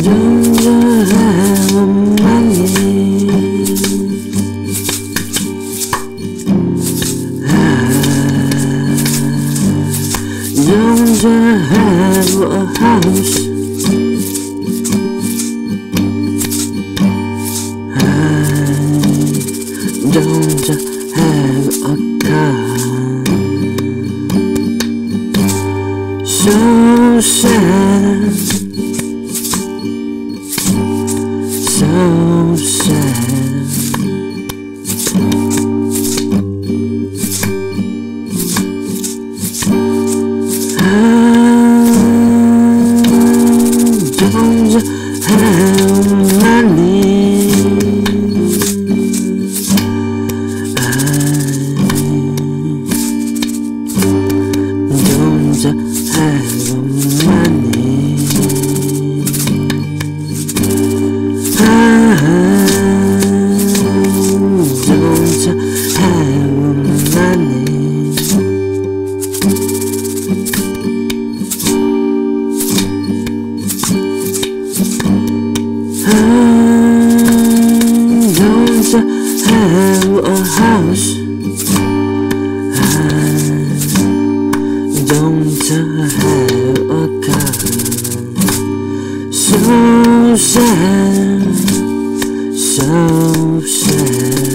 Never have a money have a house I don't have I don't have a house. I don't have a car. So sad, so sad.